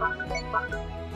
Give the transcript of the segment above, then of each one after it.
Thank you.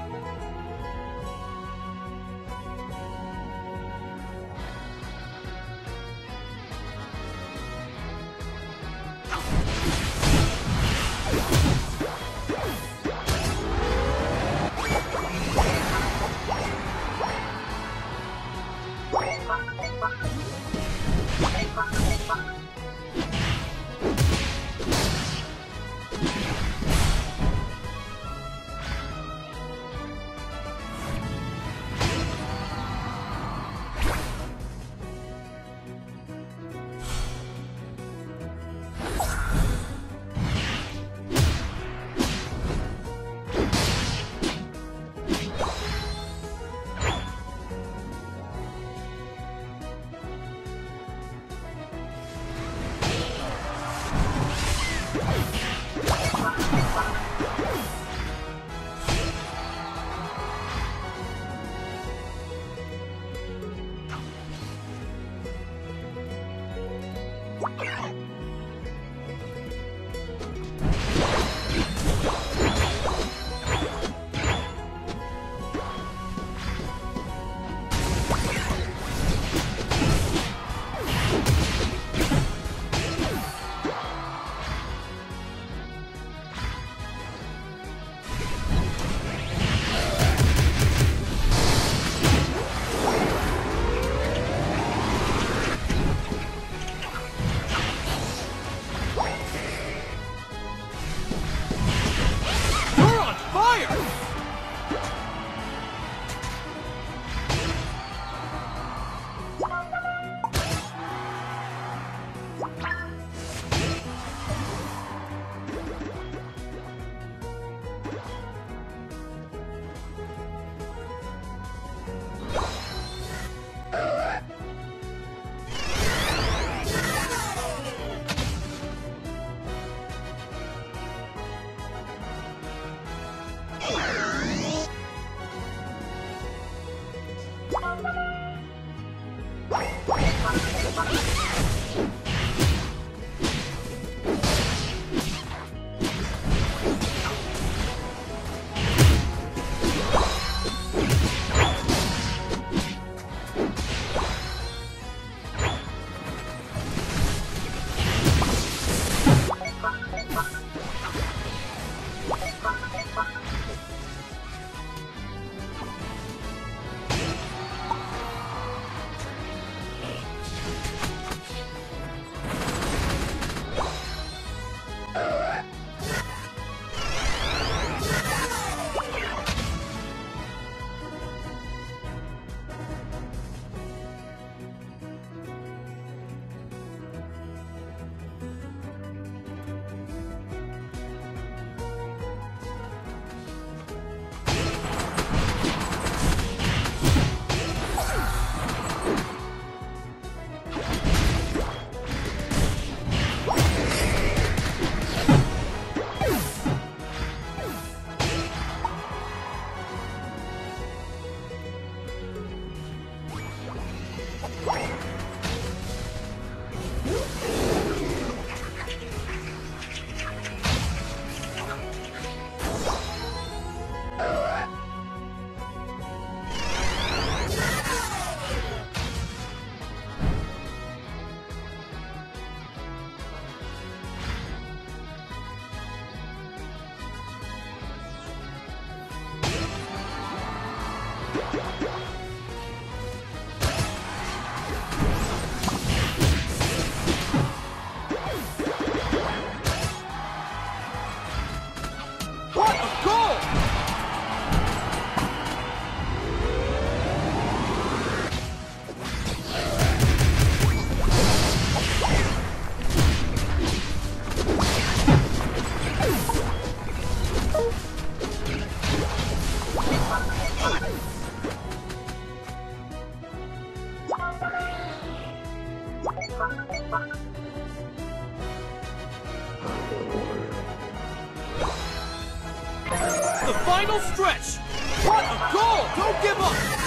On fire! Goal! The final stretch! What a goal! Don't give up!